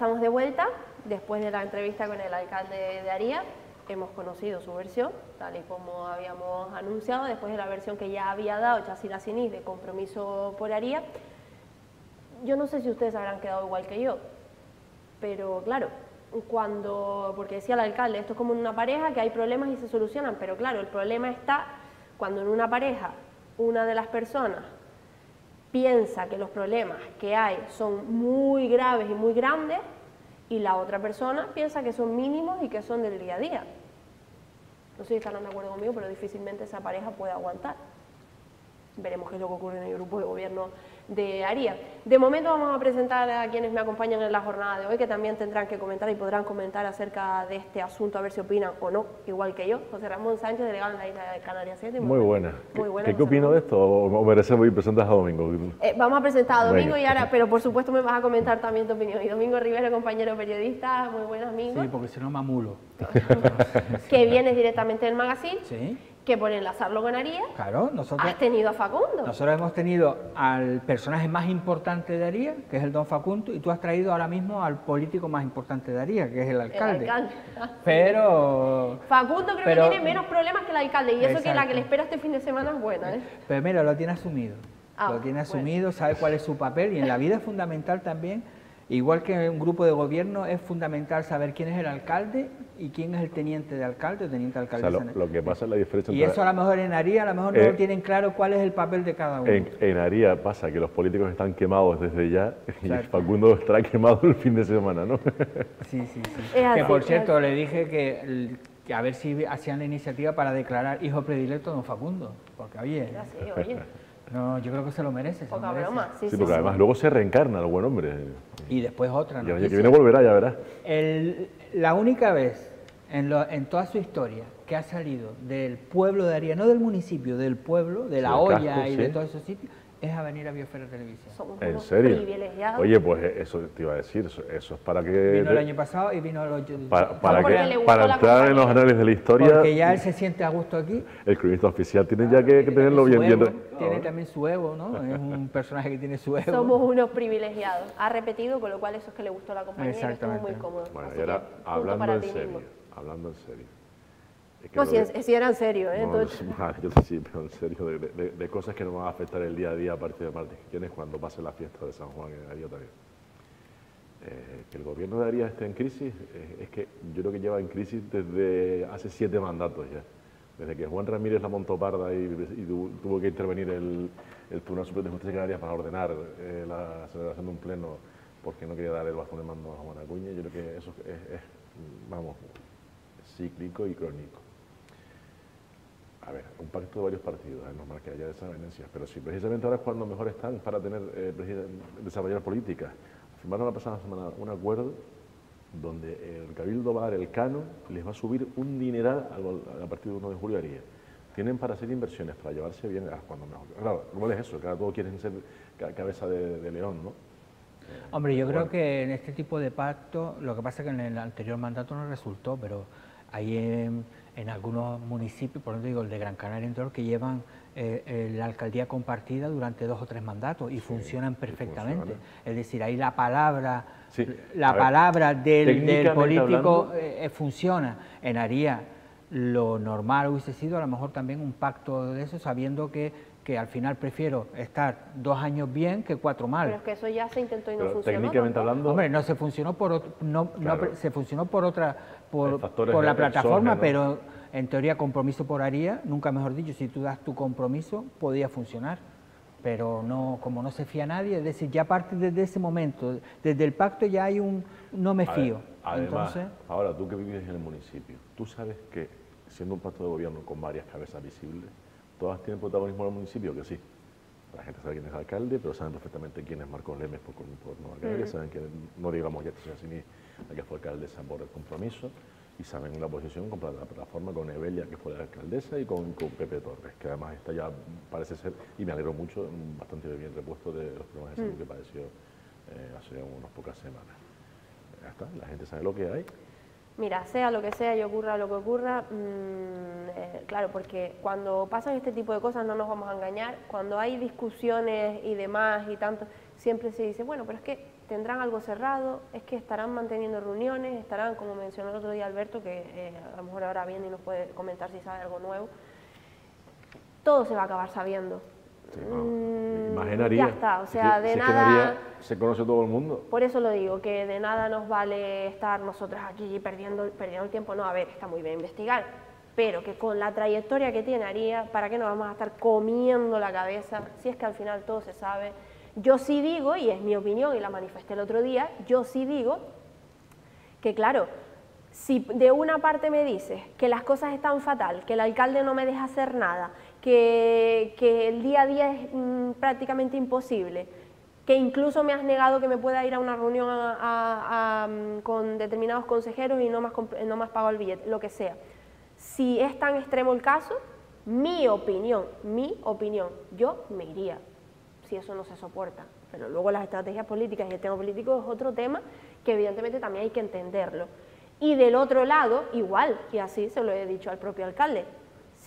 Estamos de vuelta después de la entrevista con el alcalde de Aría. Hemos conocido su versión, tal y como habíamos anunciado, después de la versión que ya había dado Chasila Sinis de compromiso por Aría. Yo no sé si ustedes habrán quedado igual que yo, pero claro, cuando, porque decía el alcalde, esto es como en una pareja que hay problemas y se solucionan, pero claro, el problema está cuando en una pareja una de las personas piensa que los problemas que hay son muy graves y muy grandes y la otra persona piensa que son mínimos y que son del día a día. No sé si estarán de acuerdo conmigo, pero difícilmente esa pareja puede aguantar. Veremos qué es lo que ocurre en el grupo de gobierno de Aría. De momento vamos a presentar a quienes me acompañan en la jornada de hoy, que también tendrán que comentar y podrán comentar acerca de este asunto, a ver si opinan o no, igual que yo. José Ramón Sánchez, delegado en la isla de Canarias 7. Muy, buena. Muy buena. ¿Qué, ¿qué opino de esto? ¿O merecemos ir presentar a Domingo? Eh, vamos a presentar a Domingo y ahora, pero por supuesto me vas a comentar también tu opinión. Y Domingo Rivero, compañero periodista, muy buenos amigos. Sí, porque si no mamulo. que vienes directamente del magazine. Sí que por enlazarlo con Aría, claro, nosotros, has tenido a Facundo. Nosotros hemos tenido al personaje más importante de Aría, que es el don Facundo, y tú has traído ahora mismo al político más importante de Aría, que es el alcalde. El alcalde. Pero... Facundo creo que tiene menos problemas que el alcalde, y eso que la que le espera este fin de semana es buena. ¿eh? Pero mira, lo tiene asumido. Ah, lo tiene asumido, sabe cuál es su papel, y en la vida es fundamental también Igual que en un grupo de gobierno es fundamental saber quién es el alcalde y quién es el teniente de alcalde o teniente de alcalde. O sea, lo, que pasa es la diferencia. Y eso a lo mejor en Aría a lo mejor no eh, tienen claro cuál es el papel de cada uno. En, en Aría pasa que los políticos están quemados desde ya y Facundo estará quemado el fin de semana, ¿no? Sí, sí, sí. que por cierto le dije que, que, a ver si hacían la iniciativa para declarar hijo predilecto a don Facundo, porque oye... oye. No, yo creo que se lo merece. Poca broma, sí, sí, porque además luego se reencarna el buen hombre. Y después otra, ¿no? Y que viene volverá, ya verás. la única vez en, en, toda su historia que ha salido del pueblo de Aria, no del municipio, del pueblo, de la olla y de todos esos sitios, es a venir a Biosfera Televisión. Somos ¿En serio? Oye, pues eso te iba a decir, eso, es para que... Vino el año pasado y vino el Para, para, que, para entrar en los análisis de la historia... Porque ya él se siente a gusto aquí. El cronista oficial tiene ya que, tenerlo bien, bien... Tiene también su ego, ¿no? Es un personaje que tiene su ego. Somos unos privilegiados. Ha repetido, con lo cual eso es que le gustó la compañía y estuvo muy cómodo. Bueno, y ahora, hablando en serio, hablando en serio pues si, si, era en serio, ¿eh? Entonces... yo sí, pero en serio, de, cosas que nos van a afectar el día a día a partir de martes, ¿quién es cuando pase la fiesta de San Juan en Aría también? Eh, que el gobierno de Aría esté en crisis, eh, es que yo creo que lleva en crisis desde hace siete mandatos ya. Desde que Juan Ramírez la montó parda y, tuvo que intervenir el, el Tribunal Supremo de Justicia de Canarias para ordenar eh, la celebración de un pleno porque no quería dar el bastón de mando a Juan Acuña, yo creo que eso es vamos, cíclico y crónico a ver, un pacto de varios partidos, es normal que haya desavenencias, pero si precisamente ahora es cuando mejor están para tener eh, desarrollar políticas. Firmaron la pasada semana un acuerdo donde el Cabildo va a dar el cano, les va a subir un dineral a, partir de 1 de julio haría. Tienen para hacer inversiones, para llevarse bien a cuando mejor. Claro, ¿cómo es eso? Cada todos quieren ser cabeza de, león, ¿no? Hombre, yo creo que en este tipo de pacto, lo que pasa es que en el anterior mandato no resultó, pero ahí en en algunos municipios, por ejemplo digo el de Gran Canaria Interior, que llevan eh, eh, la alcaldía compartida durante dos o tres mandatos y funcionan perfectamente. Es decir, ahí la palabra, la palabra del, político eh, funciona. En Aría lo normal hubiese sido a lo mejor también un pacto de eso, sabiendo que que al final prefiero estar dos años bien que cuatro mal. Pero es que eso ya se intentó y no funcionó. Técnicamente hablando... Hombre, no se funcionó por, no, se funcionó por otra, por, por la plataforma, pero en teoría compromiso por haría, nunca mejor dicho, si tú das tu compromiso, podía funcionar. Pero no, como no se fía a nadie, es decir, ya a partir desde ese momento, desde el pacto ya hay un no me fío. además, ahora tú que vives en el municipio, tú sabes que siendo un pacto de gobierno con varias cabezas visibles, todas tienen protagonismo en el municipio, que sí. La gente sabe quién es alcalde, pero saben perfectamente quién es Marcos Lemes por, por no alcalde, saben que no digamos ya así ni la que fue alcaldesa por el compromiso, y saben la posición con la plataforma con Evelia, que fue la alcaldesa, y con, Pepe Torres, que además está ya, parece ser, y me alegro mucho, bastante bien repuesto de los problemas de salud que padeció eh, hace unas pocas semanas. Ya está, la gente sabe lo que hay. Mira, sea lo que sea y ocurra lo que ocurra, mm, eh, claro, porque cuando pasan este tipo de cosas no nos vamos a engañar, cuando hay discusiones y demás y tanto, siempre se dice, bueno, pero es que tendrán algo cerrado, es que estarán manteniendo reuniones, estarán, como mencionó el otro día Alberto, que eh, a lo mejor ahora viene y nos puede comentar si sabe algo nuevo, todo se va a acabar sabiendo. Mm, Imaginaría. Ya está, o sea, de nada... se conoce todo el mundo. Por eso lo digo, que de nada nos vale estar nosotras aquí perdiendo, perdiendo el tiempo. No, a ver, está muy bien investigar, pero que con la trayectoria que tiene Aría, ¿para qué nos vamos a estar comiendo la cabeza si es que al final todo se sabe? Yo sí digo, y es mi opinión y la manifesté el otro día, yo sí digo que claro, si de una parte me dices que las cosas están fatal, que el alcalde no me deja hacer nada, que, el día a día es mm, prácticamente imposible, que incluso me has negado que me pueda ir a una reunión mm, con determinados consejeros y no más, no más pago el billete, lo que sea. Si es tan extremo el caso, mi opinión, mi opinión, yo me iría, si eso no se soporta. Pero luego las estrategias políticas y el tema político es otro tema que evidentemente también hay que entenderlo. Y del otro lado, igual, y así se lo he dicho al propio alcalde,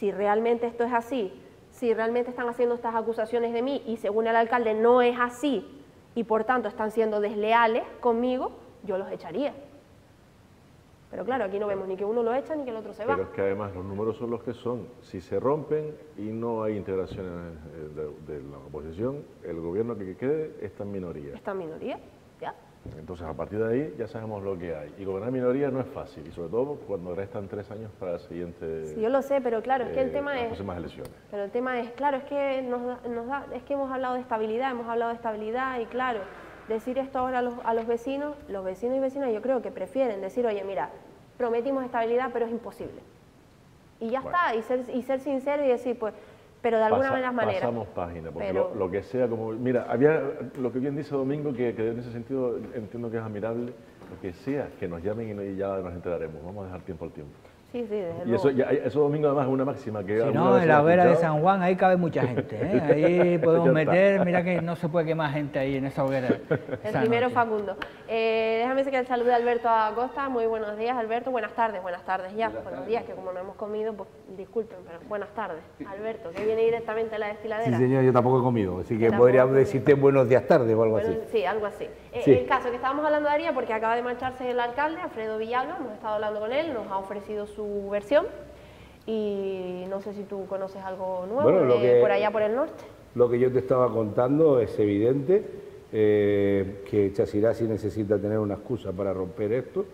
si realmente esto es así, si realmente están haciendo estas acusaciones de mí y según el alcalde no es así y por tanto están siendo desleales conmigo, yo los echaría. Pero claro, aquí no vemos ni que uno lo echa ni que el otro se va. Pero es que además los números son los que son. Si se rompen y no hay integración de, la oposición, el gobierno que quede está en minoría. Está en minoría, ya. Entonces, a partir de ahí ya sabemos lo que hay. Y gobernar minoría no es fácil, y sobre todo cuando restan tres años para la siguiente. Sí, yo lo sé, pero claro, es que el eh, tema es. próximas elecciones. Pero el tema es, claro, es que nos, nos da, es que hemos hablado de estabilidad, hemos hablado de estabilidad, y claro, decir esto ahora a los, vecinos, los vecinos y vecinas yo creo que prefieren decir, oye, mira, prometimos estabilidad, pero es imposible. Y ya está, y ser, y ser sincero y decir, pues, pero de alguna manera manera. Pasamos página, porque lo, que sea como... Mira, había lo que bien dice Domingo, que, que en ese sentido entiendo que es admirable, lo que sea, que nos llamen y ya nos enteraremos, vamos a dejar tiempo al tiempo. Sí, sí, desde y eso, ya, eso domingo además es una máxima que... Si no, en la vera de San Juan ahí cabe mucha gente, ¿eh? ahí podemos meter, mira que no se puede quemar gente ahí en esa hoguera. El primero Facundo. Eh, déjame que el salude a Alberto Acosta, muy buenos días Alberto, buenas tardes, buenas tardes ya, buenos días, que como no hemos comido, pues disculpen, pero buenas tardes. Alberto, que viene directamente a la destiladera. Sí señor, yo tampoco he comido, así que podríamos decirte buenos días tardes o algo así. Sí, algo así. Eh, el caso que estábamos hablando de Aria, porque acaba de marcharse el alcalde, Alfredo Villalba, hemos estado hablando con él, nos ha ofrecido su versión y no sé si tú conoces algo nuevo por allá por el norte. Lo que yo te estaba contando es evidente, eh, que Chasirasi necesita tener una excusa para romper esto,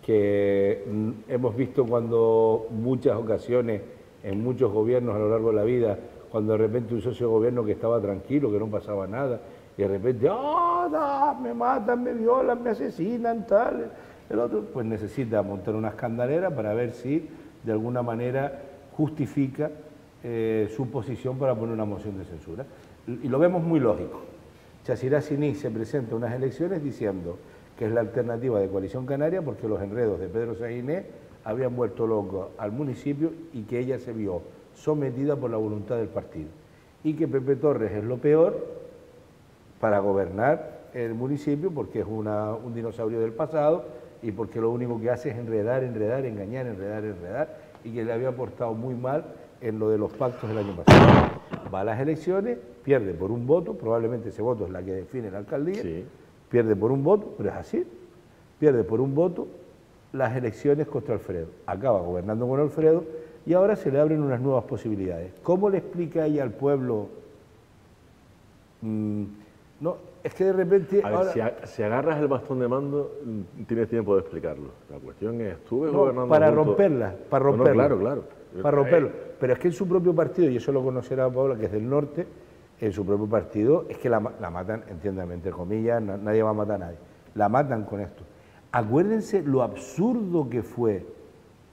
que mm, hemos visto cuando muchas ocasiones, en muchos gobiernos a lo largo de la vida, cuando de repente un socio de gobierno que estaba tranquilo, que no pasaba nada, y de repente, ¡ah, me matan, me violan, me asesinan, tal! El otro, pues necesita montar una escandalera para ver si de alguna manera justifica eh, su posición para poner una moción de censura. Y lo vemos muy lógico. Chasirá Siní se presenta a unas elecciones diciendo que es la alternativa de Coalición Canaria porque los enredos de Pedro Saguiné habían vuelto loco al municipio y que ella se vio sometida por la voluntad del partido. Y que Pepe Torres es lo peor para gobernar el municipio porque es un dinosaurio del pasado y porque lo único que hace es enredar, enredar, engañar, enredar, enredar, y que le había portado muy mal en lo de los pactos del año pasado. Va a las elecciones, pierde por un voto, probablemente ese voto es la que define la alcaldía, pierde por un voto, pero es así, pierde por un voto las elecciones contra Alfredo. Acaba gobernando con Alfredo y ahora se le abren unas nuevas posibilidades. ¿Cómo le explica ella al pueblo? Mm, no, es que de repente... si, agarras el bastón de mando, mm, tienes tiempo de explicarlo. La cuestión es, estuve gobernando... Para romperla, para romperla. claro, claro. Para romperlo. Pero es que en su propio partido, y eso lo conocerá Paula, que es del norte, en su propio partido, es que la, matan, entiéndame, entre comillas, nadie va a matar a nadie. La matan con esto. Acuérdense lo absurdo que fue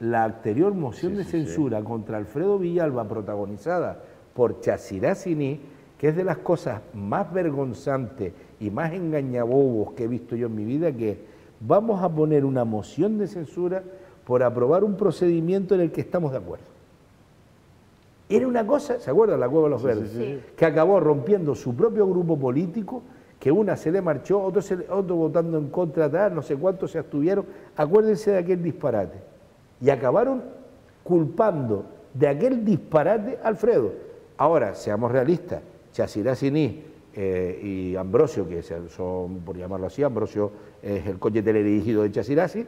la anterior moción de censura contra Alfredo Villalba, protagonizada por Chasirá Siní, que es de las cosas más vergonzantes y más engañabobos que he visto yo en mi vida, que vamos a poner una moción de censura por aprobar un procedimiento en el que estamos de acuerdo. Era una cosa, ¿se acuerdan? La Cueva de los Verdes, que acabó rompiendo su propio grupo político, que una se le marchó, otro, otro votando en contra, tal, no sé cuántos se abstuvieron. Acuérdense de aquel disparate. Y acabaron culpando de aquel disparate a Alfredo. Ahora, seamos realistas, Chasirá Siní eh, y Ambrosio, que son, por llamarlo así, Ambrosio es el coche teledirigido de Chasirasi,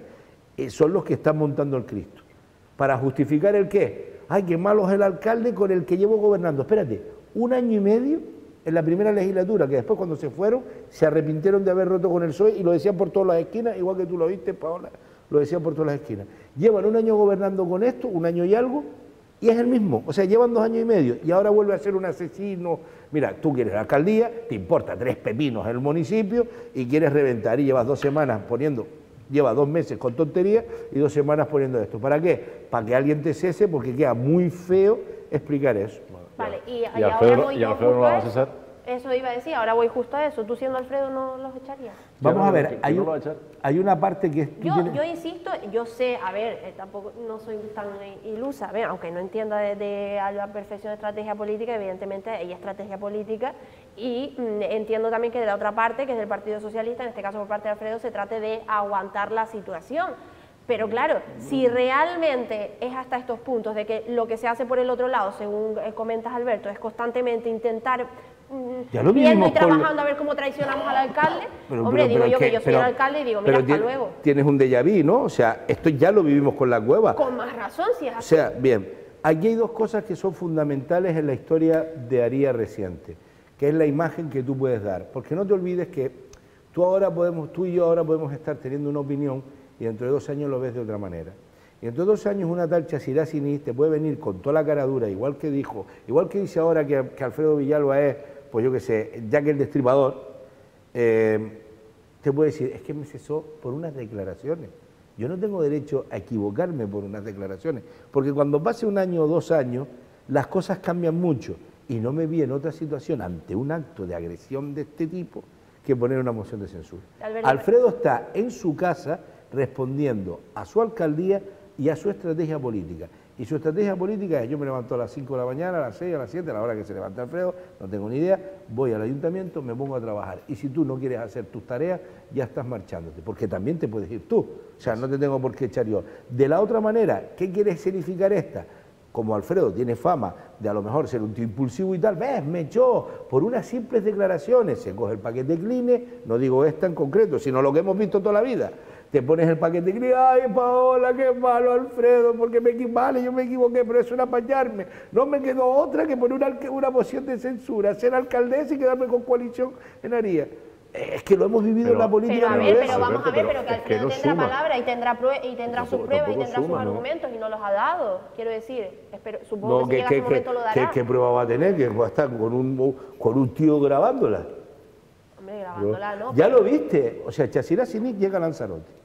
eh, son los que están montando el Cristo. ¿Para justificar el qué? Ay, qué malo es el alcalde con el que llevo gobernando. Espérate, un año y medio en la primera legislatura, que después cuando se fueron se arrepintieron de haber roto con el PSOE y lo decían por todas las esquinas, igual que tú lo viste, Paola, lo decían por todas las esquinas. Llevan un año gobernando con esto, un año y algo, y es el mismo. O sea, llevan dos años y medio y ahora vuelve a ser un asesino. Mira, tú quieres la alcaldía, te importa tres pepinos el municipio y quieres reventar y llevas dos semanas poniendo, lleva dos meses con tontería y dos semanas poniendo esto. ¿Para qué? Para que alguien te cese porque queda muy feo explicar eso. Vale, y, ahora voy y Alfredo no lo va a cesar. Eso iba a decir, ahora voy justo a eso. ¿Tú siendo Alfredo no los echarías? Vamos a ver, hay, hay, una parte que... Yo, yo insisto, yo sé, a ver, eh, tampoco no soy tan ilusa, aunque no entienda de, a la perfección de estrategia política, evidentemente hay estrategia política y mm, entiendo también que de la otra parte, que es del Partido Socialista, en este caso por parte de Alfredo, se trate de aguantar la situación. Pero claro, si realmente es hasta estos puntos de que lo que se hace por el otro lado, según eh, comentas Alberto, es constantemente intentar ya lo viendo y trabajando a ver cómo traicionamos al alcalde. Hombre, digo yo que, yo soy el alcalde y digo, mira, hasta luego. Tienes un déjà vu, ¿no? O sea, esto ya lo vivimos con la cueva. Con más razón, si es así. O sea, bien, aquí hay dos cosas que son fundamentales en la historia de Aría reciente, que es la imagen que tú puedes dar. Porque no te olvides que tú ahora podemos, tú y yo ahora podemos estar teniendo una opinión y dentro de dos años lo ves de otra manera. Y dentro de dos años una tal Chasirá Sinis te puede venir con toda la cara dura, igual que dijo, igual que dice ahora que, que Alfredo Villalba es pues yo qué sé, ya que el Destripador, eh, te puede decir, es que me cesó por unas declaraciones. Yo no tengo derecho a equivocarme por unas declaraciones, porque cuando pase un año o dos años, las cosas cambian mucho y no me vi en otra situación ante un acto de agresión de este tipo que poner una moción de censura. Alfredo está en su casa respondiendo a su alcaldía y a su estrategia política. Y su estrategia política es, yo me levanto a las 5 de la mañana, a las 6, a las 7, a la hora que se levanta Alfredo, no tengo ni idea, voy al ayuntamiento, me pongo a trabajar. Y si tú no quieres hacer tus tareas, ya estás marchándote, porque también te puedes ir tú. O sea, no te tengo por qué echar yo. De la otra manera, ¿qué quiere significar esta? Como Alfredo tiene fama de a lo mejor ser un tío impulsivo y tal, ves, me echó por unas simples declaraciones, se coge el paquete Cline, no digo esta en concreto, sino lo que hemos visto toda la vida te pones el paquete y dices, ay Paola, qué malo Alfredo, porque me equivoqué, yo me equivoqué, pero eso era apañarme. No me quedó otra que poner una, una moción de censura, ser alcaldesa y quedarme con coalición en Aría. Es que lo hemos vivido en la política. Pero a ver, pero vamos a ver, pero que Alfredo tendrá palabra y tendrá, y tendrá sus pruebas y tendrá sus argumentos y no los ha dado. Quiero decir, espero, supongo que, si llega ese momento lo dará. ¿qué, prueba va a tener? Que va a estar con un, con un tío grabándola. Hombre, grabándola, ¿no? Ya lo viste. O sea, Chasira Sinic llega a Lanzarote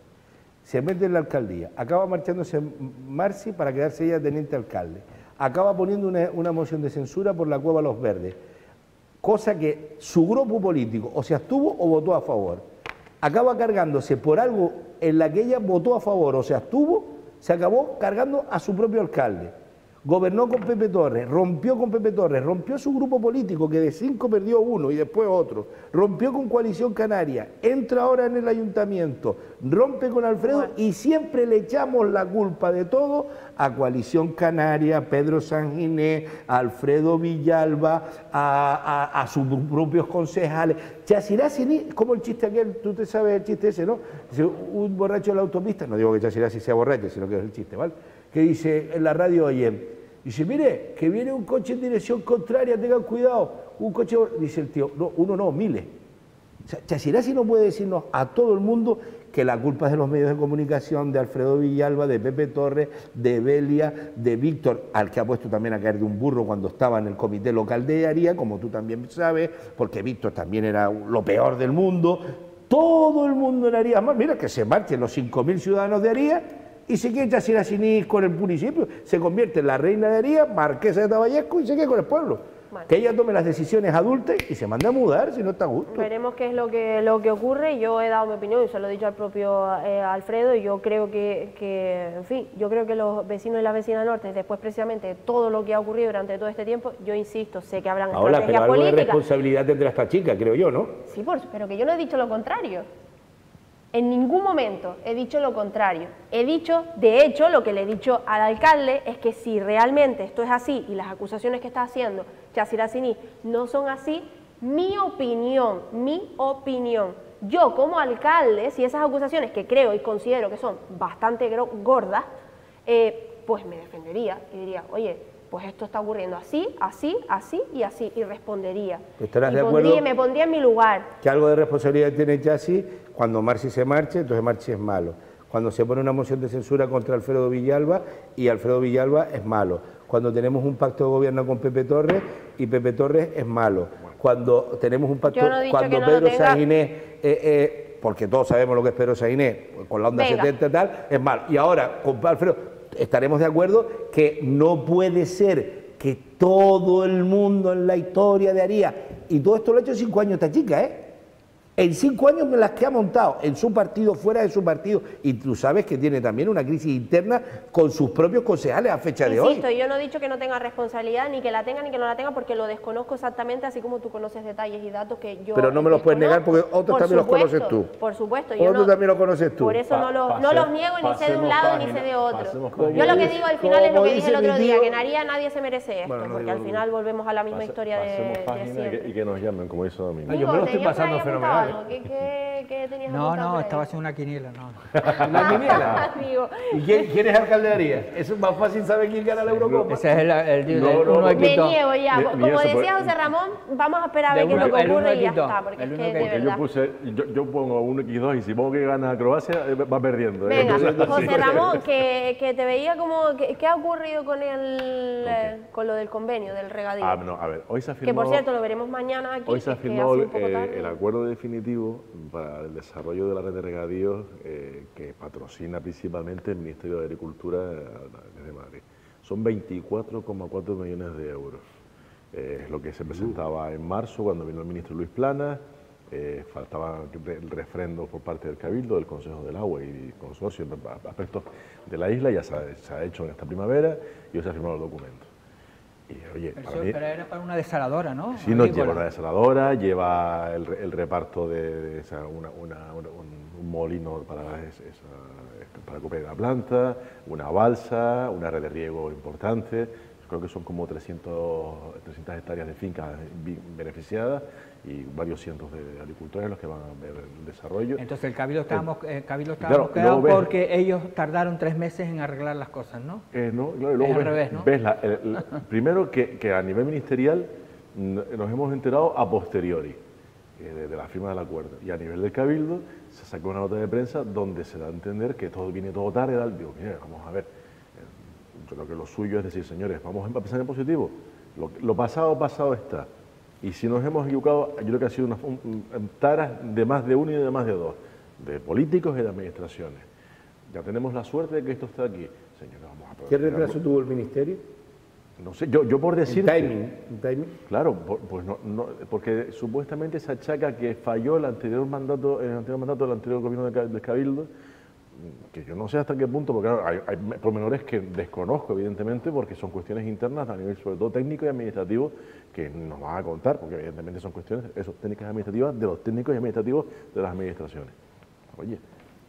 se mete en la alcaldía, acaba marchándose Marci para quedarse ella teniente alcalde, acaba poniendo una, moción de censura por la cueva Los Verdes, cosa que su grupo político o se abstuvo o votó a favor. Acaba cargándose por algo en la que ella votó a favor o se abstuvo, se acabó cargando a su propio alcalde gobernó con Pepe Torres, rompió con Pepe Torres, rompió su grupo político, que de cinco perdió uno y después otro, rompió con Coalición Canaria, entra ahora en el ayuntamiento, rompe con Alfredo y siempre le echamos la culpa de todo a Coalición Canaria, a Pedro San Ginés, a Alfredo Villalba, a, sus propios concejales. Chasirasi, como el chiste aquel, tú te sabes el chiste ese, ¿no? un borracho en la autopista, no digo que Chasirasi sea borracho, sino que es el chiste, ¿vale? Que dice en la radio ayer, Dice, mire, que viene un coche en dirección contraria, tengan cuidado. Un coche, dice el tío, no, uno no, miles. Chasirasi no puede decirnos a todo el mundo que la culpa es de los medios de comunicación, de Alfredo Villalba, de Pepe Torres, de Belia, de Víctor, al que ha puesto también a caer de un burro cuando estaba en el comité local de Aría, como tú también sabes, porque Víctor también era lo peor del mundo. Todo el mundo en Aría, mira que se marchen los 5.000 ciudadanos de Aría y se queda así con el municipio, se convierte en la reina de Aría, marquesa de Taballesco y se queda con el pueblo. Que ella tome las decisiones adultas y se mande a mudar si no está justo. Veremos qué es lo que, lo que ocurre. Yo he dado mi opinión y se lo he dicho al propio eh, Alfredo y yo creo que, que, en fin, yo creo que los vecinos y las vecinas norte, después precisamente de todo lo que ha ocurrido durante todo este tiempo, yo insisto, sé que habrán Ahora, pero algo de responsabilidad tendrá esta chica, creo yo, ¿no? Sí, pero que yo no he dicho lo contrario. En ningún momento he dicho lo contrario. He dicho, de hecho, lo que le he dicho al alcalde es que si realmente esto es así y las acusaciones que está haciendo Yacira Sini no son así, Mi opinión, mi opinión. Yo como alcalde, si esas acusaciones que creo y considero que son bastante gordas, eh, pues me defendería y diría, oye, pues esto está ocurriendo así, así, así y así, y respondería. ¿Estarás y de acuerdo? me pondría en mi lugar. Que algo de responsabilidad tiene Chasi cuando Marci se marche, entonces Marchi es malo. Cuando se pone una moción de censura contra Alfredo Villalba y Alfredo Villalba es malo. Cuando tenemos un pacto de gobierno con Pepe Torres y Pepe Torres es malo. Cuando tenemos un pacto, cuando Pedro Sainés, eh, eh, porque todos sabemos lo que es Pedro Sainés, con la onda 70 y tal, es malo. Y ahora, con Alfredo, estaremos de acuerdo que no puede ser que todo el mundo en la historia de Aría, y todo esto lo ha hecho cinco años esta chica, ¿eh? En cinco años me las que ha montado, en su partido, fuera de su partido, y tú sabes que tiene también una crisis interna con sus propios concejales a fecha de hoy. Insisto, yo no he dicho que no tenga responsabilidad, ni que la tenga ni que no la tenga, porque lo desconozco exactamente, así como tú conoces detalles y datos que yo. Pero no me los puedes negar porque otros también los conoces tú. Por supuesto, yo otros también los conoces tú. Por eso no, los niego ni sé de un lado ni sé de otro. Yo lo que digo al final es lo que dije el otro día, que en Aría nadie se merece esto, porque al final volvemos a la misma historia de, siempre. Y que nos llamen, como hizo Domingo. Yo me lo estoy pasando fenomenal tenías No, no, estaba haciendo una quiniela, no. ¿Una quiniela? ¿Y quién, es alcalde de Aría? Eso es más fácil saber quién gana la Eurocopa. Ese es el, el, no, no, Me niego ya. Como decía José Ramón, vamos a esperar a ver qué es lo que ocurre y ya está. Porque es que, de verdad. Yo, puse, yo, yo pongo 1x2 y si pongo que gana Croacia, eh, va perdiendo. ¿eh? Venga, José Ramón, que, que te veía como... ¿Qué ha ocurrido con, el, eh, con lo del convenio, del regadío? Ah, no, a ver, hoy se ha firmado... Que por cierto, lo veremos mañana aquí. Hoy se ha firmado el acuerdo definitivo para el desarrollo de la red de regadíos eh, que patrocina principalmente el Ministerio de Agricultura desde Madrid. Son 24,4 millones de euros. Eh, es lo que se presentaba en marzo cuando vino el ministro Luis Plana. Eh, faltaba el refrendo por parte del Cabildo, del Consejo del Agua y consorcio en aspectos de la isla, ya se ha, hecho en esta primavera y hoy se ha firmado el documento. Y, pero, era para una desaladora, ¿no? Sí, no, lleva una desaladora, lleva el, reparto de, un, molino para, para copiar la planta, una balsa, una red de riego importante, creo que son como 300, 300 hectáreas de fincas beneficiadas y varios cientos de agricultores los que van a ver el desarrollo. Entonces el Cabildo estábamos, eh, cabildo estábamos quedado porque ellos tardaron tres meses en arreglar las cosas, ¿no? Eh, no, luego ves, revés, ¿no? ves la, primero que, que, a nivel ministerial nos hemos enterado a posteriori eh, de, la firma del acuerdo y a nivel del Cabildo se sacó una nota de prensa donde se da a entender que todo viene todo tarde, digo, mira, vamos a ver, creo que lo suyo es decir, señores, vamos a empezar en positivo, lo, lo pasado, pasado está y si nos hemos equivocado, yo creo que ha sido una tara de más de uno y de más de dos, de políticos y de administraciones. Ya tenemos la suerte de que esto está aquí. Señores, vamos a ¿Qué retraso tuvo el ministerio? No sé, yo, yo por decir... timing? timing? Claro, pues no, porque supuestamente se achaca que falló el anterior mandato, el anterior mandato del anterior gobierno de Cabildo, que yo no sé hasta qué punto, porque hay, hay, pormenores que desconozco, evidentemente, porque son cuestiones internas a nivel sobre todo técnico y administrativo que nos van a contar, porque evidentemente son cuestiones eso, técnicas administrativas de los técnicos y administrativos de las administraciones. Oye,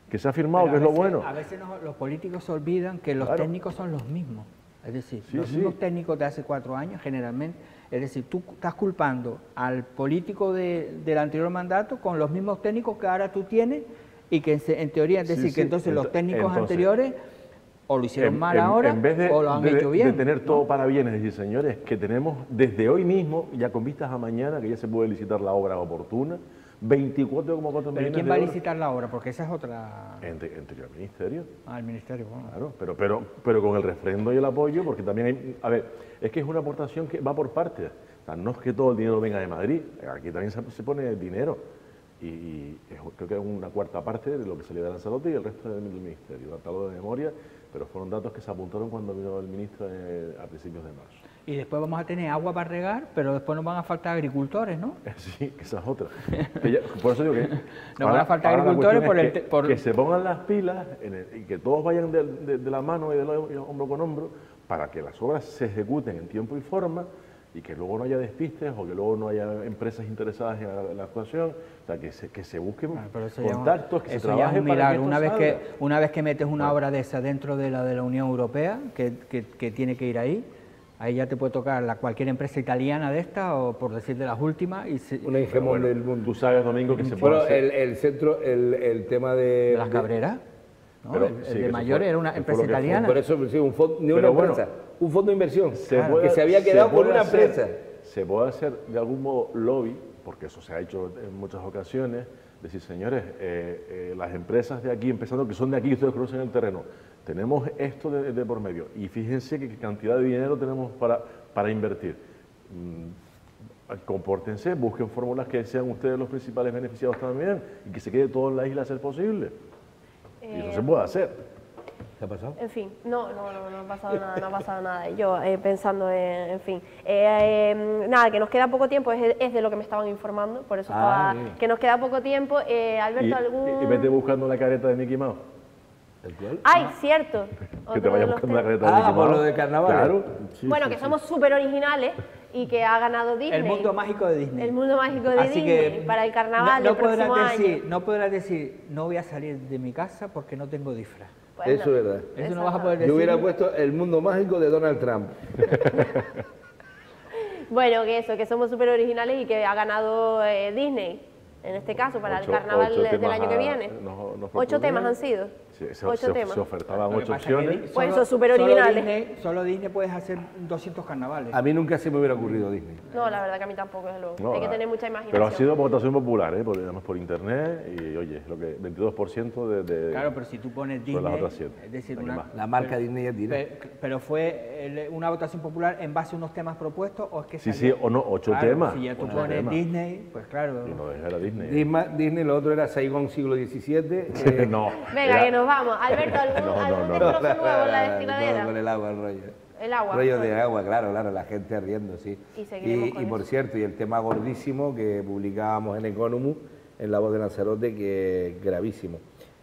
que se ha firmado, que es lo bueno. A veces los políticos se olvidan que los técnicos son los mismos. Es decir, los mismos técnicos de hace cuatro años, generalmente. Es decir, tú estás culpando al político del anterior mandato con los mismos técnicos que ahora tú tienes y que en, teoría, es decir, que entonces los técnicos anteriores o lo hicieron mal ahora o lo han hecho bien. De tener todo para bien, es decir, señores, que tenemos desde hoy mismo, ya con vistas a mañana, que ya se puede licitar la obra oportuna, 24,4 millones ¿Quién va a licitar la obra? Porque esa es otra... Entre, entre el Ministerio. Ah, el Ministerio, bueno. Claro, pero, pero, pero con el refrendo y el apoyo, porque también hay... A ver, es que es una aportación que va por partes. O sea, no es que todo el dinero venga de Madrid, aquí también se, se pone dinero y, creo que es una cuarta parte de lo que salía de Lanzarote y el resto del, Ministerio. Tratado de memoria, pero fueron datos que se apuntaron cuando vino el ministro eh, a principios de marzo. Y después vamos a tener agua para regar, pero después nos van a faltar agricultores, ¿no? Sí, esa es otra. por eso digo que... nos van a faltar agricultores por el... Por... Que se pongan las pilas y que todos vayan de, de la mano y de hombro con hombro para que las obras se ejecuten en tiempo y forma y que luego no haya despistes o que luego no haya empresas interesadas en la, actuación, o sea, que se, que se busquen ah, contactos, que se trabaje para que una vez que Una vez que metes una obra de esa dentro de la de la Unión Europea, que, que, tiene que ir ahí, Ahí ya te puede tocar la, cualquier empresa italiana de esta o por decir de las últimas. Y se- Una hegemón del mundo. Tú sabes, Domingo, que se puede Bueno, hacer. el, el centro, el, el tema de... de las Cabreras. ¿no? Pero el, sí, de Mayor fue- era una empresa que fue, italiana. Por eso, sí, un fondo, ni una Pero bueno, empresa, un fondo de inversión. se puede- que se había quedado con puede una hacer- empresa. Se puede hacer de algún modo lobby, porque eso se ha hecho en muchas ocasiones, decir, señores, eh, eh, las empresas de aquí, empezando que son de aquí, que ustedes conocen el terreno, tenemos esto de, de por medio y fíjense qué cantidad de dinero tenemos para, para invertir. Mm, compórtense, busquen fórmulas que sean ustedes los principales beneficiados también y que se quede todo en la isla a ser posible. Y eso se puede hacer. ¿Qué ha pasado? En fin, no, no, no, no ha pasado nada, no ha pasado nada. Yo eh, pensando en, en fin, Eh, eh, nada, que nos queda poco tiempo, es, es de lo que me estaban informando, por eso Ah, estaba, que nos queda poco tiempo. Eh, Y, Alberto, ¿algún...? y- vete buscando la careta de Mickey Mouse. ¿El cual? Ay, cierto. Que te los buscando la careta de Ah, Mickey por Mouse. lo de carnaval. Claro. bueno, que somos súper originales y que ha ganado Disney. el mundo mágico de Disney. El mundo mágico de Así Disney que para el carnaval no, del próximo podrás decir, año. No podrás decir, no voy a salir de mi casa porque no tengo disfraz. Pues Eso no. es verdad. Eso no vas a poder Yo decir. hubiera puesto el mundo mágico de Donald Trump. Bueno, que eso, que somos súper originales y que ha ganado eh, Disney, en este caso, para Ocho- el carnaval del año que a- viene. Ocho temas han sido. Se, Ocho se- temas. se ofertaban Lo ocho es opciones. Pues solo- eso, súper solo originales. Disney- Solo Disney puedes hacer 200 carnavales. A mí nunca se me hubiera ocurrido Disney. No, la verdad que a mí tampoco, desde luego. No, Hay que tener mucha imaginación. Pero ha sido votación popular, ¿eh? por, además por internet, y oye, lo que 22% de, de- Claro, pero si tú pones Disney, las otras siete. es decir, una. La marca pero- Disney tira. pe- Pero, fue una votación popular en base a unos temas propuestos o es que Sí, salió- sí, o no, ocho Claro, temas. Si ya tú pones temas. Disney, pues claro. Y no era Disney. Disney, Disney, lo otro era Saigón siglo XVII. eh, no. Venga, era- que nos vamos. Alberto, ¿algún, No, no, algún no. destrozo nuevo en la desfiladera? Con el agua, el rollo. El agua. Rollo de agua, claro, claro, la gente riendo, sí. Y Y, con y por cierto, y el tema gordísimo que publicábamos en Economus, en La Voz de Lanzarote, que es gravísimo.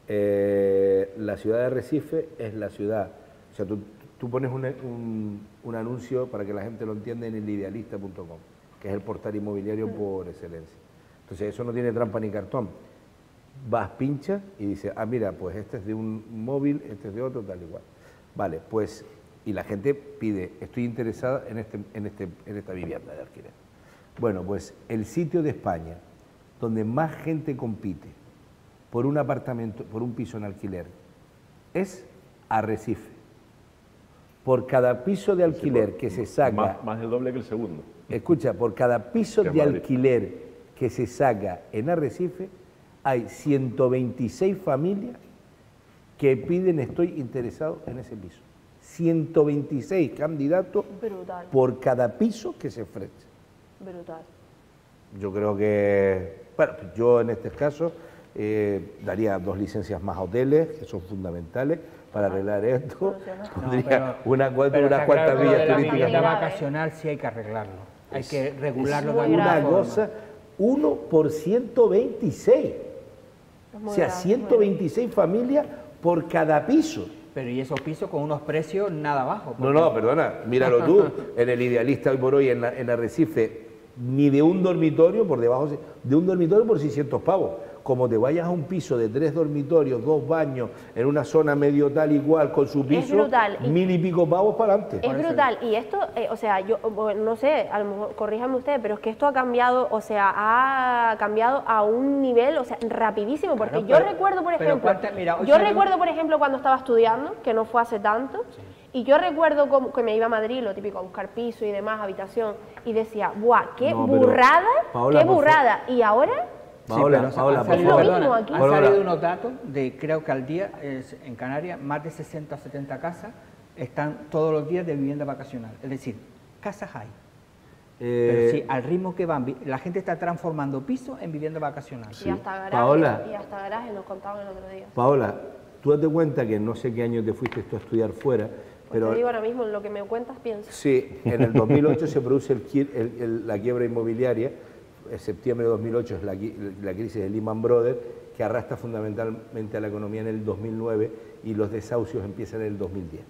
Eh, la ciudad de Recife es la ciudad, o sea, tú, tú pones un, un- un anuncio para que la gente lo entienda en el idealista.com, que es el portal inmobiliario por excelencia. Entonces, eso no tiene trampa ni cartón. Vas, pinchas y dices, ah, mira, pues este es de un móvil, este es de otro, tal igual. Vale, pues, y la gente pide, estoy interesada en, este, en, este, en esta vivienda de alquiler. Bueno, pues el sitio de España donde más gente compite por un apartamento, por un piso en alquiler, es Arrecife. Por cada piso de alquiler que se saca Más, más del doble que el segundo. Escucha, por cada piso de alquiler que se saca en Arrecife, hay 126 familias que piden estoy interesado en ese piso. 126 candidatos Brutal, por cada piso que se ofrece. brutal. Yo creo que, bueno, yo en este caso eh, daría dos licencias más a hoteles, que son fundamentales para arreglar esto. Solucionar. No, Pondría pero- una, cua- pero unas está cuantas claro que lo villas de la vacacional sí hay que arreglarlo. Hay que regularlo alguna Una cosa, uno por 126. O sea, grave, 126 familias por cada piso. Pero y esos pisos con unos precios nada bajos. No, no, perdona, míralo tú, en el idealista hoy por hoy en, la- en Arrecife, ni de un dormitorio por debajo, de un dormitorio por 600 pavos. Como te vayas a un piso de tres dormitorios, dos baños, en una zona medio tal igual, con su piso, brutal, mil y pico pavos para adelante. Es brutal. Y esto, eh, o sea, yo no sé, a lo mejor corríjame ustedes, pero es que esto ha cambiado, o sea, ha cambiado a un nivel, o sea, rapidísimo. Porque Claro, yo pero- recuerdo, por ejemplo, cuánta- mira, hoy yo salió- recuerdo, por ejemplo, cuando estaba estudiando, que no fue hace tanto, y yo recuerdo como que me iba a Madrid, lo típico, a buscar piso y demás, habitación, y decía, ¡buah, qué No, pero, burrada! Paola, ¡Qué burrada! Y ahora, Paola, pero Paola, por salido, favor. Paola. salido unos datos de creo que al día es, en Canarias más de 60 o 70 casas están todos los días de vivienda vacacional. Es decir, casas hay. Eh, Pero sí, al ritmo que van, la gente está transformando pisos en vivienda vacacional. y hasta garaje, Paola. y hasta garaje nos contaban el otro día. Paola, tú date cuenta que no sé qué año te fuiste tú a estudiar fuera, Pues pero te digo ahora mismo, lo que me cuentas, pienso. Sí, en el 2008 se produce el el- el- la quiebra inmobiliaria, en septiembre de 2008 es la, la crisis de Lehman Brothers, que arrastra fundamentalmente a la economía en el 2009 y los desahucios empiezan en el 2010.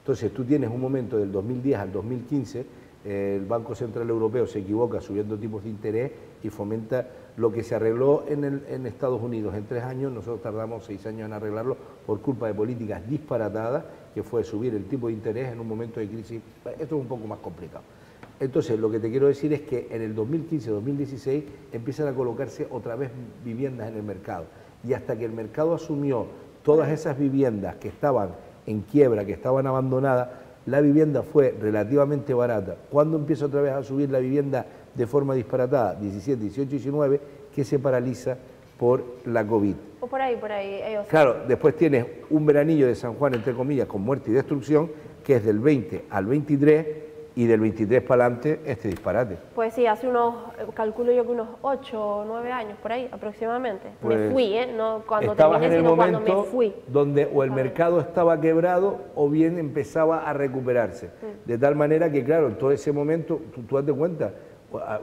Entonces tú tienes un momento del 2010 al 2015, eh, el Banco Central Europeo se equivoca subiendo tipos de interés y fomenta Lo que se arregló en, en Estados Unidos en tres años, nosotros tardamos seis años en arreglarlo por culpa de políticas disparatadas, que fue subir el tipo de interés en un momento de crisis. Esto es un poco más complicado. Entonces, lo que te quiero decir es que en el 2015-2016 empiezan a colocarse otra vez viviendas en el mercado. Y hasta que el mercado asumió todas esas viviendas que estaban en quiebra, que estaban abandonadas, la vivienda fue relativamente barata. ¿Cuándo empieza otra vez a subir la vivienda de forma disparatada? 17, 18, 19, que se paraliza por la COVID. O por ahí, por ahí. ellos- Claro, después tienes un veranillo de San Juan, entre comillas, con muerte y destrucción, que es del 20 al 23 y del 23 para adelante este disparate. Pues sí, hace unos, eh, calculo yo que unos 8 o 9 años, por ahí aproximadamente. me Pues, fui, ¿eh? No cuando terminé, en el sino cuando momento me fui. donde o el mercado estaba quebrado o bien empezaba a recuperarse. De tal manera que, claro, en todo ese momento, tú, tú date cuenta,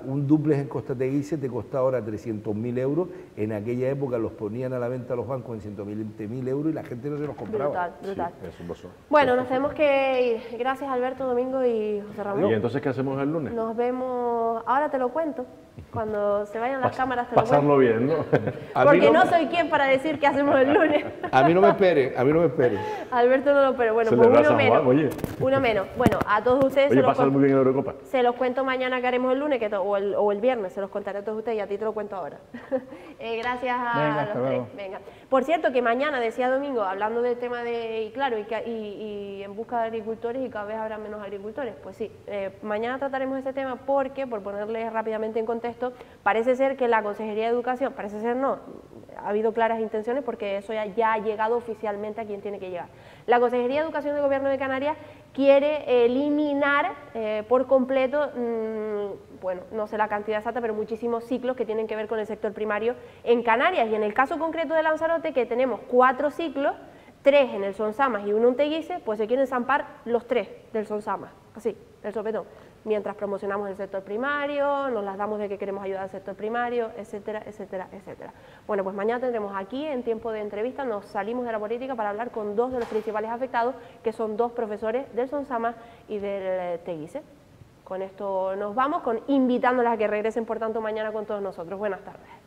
un duplex en Costa Teguise te costaba ahora 300 mil euros. En aquella época los ponían a la venta los bancos en 120 mil euros y la gente no se los compraba. Brutal, brutal. Eso pasó. Bueno, nos tenemos que ir. Gracias Alberto, Domingo y José Ramón. ¿Y entonces qué hacemos el lunes? Nos vemos, ahora te lo cuento, cuando se vayan las Pas- cámaras te lo cuento. Pasarlo bien, ¿no? A Porque no- no soy quien para decir qué hacemos el lunes. A mí no me espere, a mí no me espere. Alberto no lo, pero bueno, pues uno menos. Juan, oye. Uno menos. Bueno, a todos ustedes se los, cuento- muy bien en Eurocopa. se los cuento mañana que haremos el lunes que o, el, o el viernes, se los contaré a todos ustedes y a ti te lo cuento ahora. Eh, gracias a Venga, los tres. Venga. Por cierto, que mañana, decía Domingo, hablando del tema de, y claro, y, ca- y- y en busca de agricultores y cada vez habrá menos agricultores. Pues sí, eh, mañana trataremos ese tema porque, por ponerles rápidamente en contexto, parece ser que la Consejería de Educación, parece ser no, ha habido claras intenciones porque eso ya, ya ha llegado oficialmente a quien tiene que llegar. La Consejería de Educación del Gobierno de Canarias quiere eliminar eh, por completo, mm, bueno, no sé la cantidad exacta, pero muchísimos ciclos que tienen que ver con el sector primario en Canarias. Y en el caso concreto de Lanzarote, que tenemos cuatro ciclos, tres en el Sonsamas y uno en Teguise, pues se quieren zampar los tres del Sonsamas, así, del sopetón. Mientras promocionamos el sector primario, nos las damos de que queremos ayudar al sector primario, etcétera, etcétera, etcétera. Bueno, pues mañana tendremos aquí, en tiempo de entrevista, nos salimos de la política para hablar con dos de los principales afectados, que son dos profesores del Sonsamas y del eh, Teguise. Con esto nos vamos, con invitándolas a que regresen, por tanto, mañana con todos nosotros. Buenas tardes.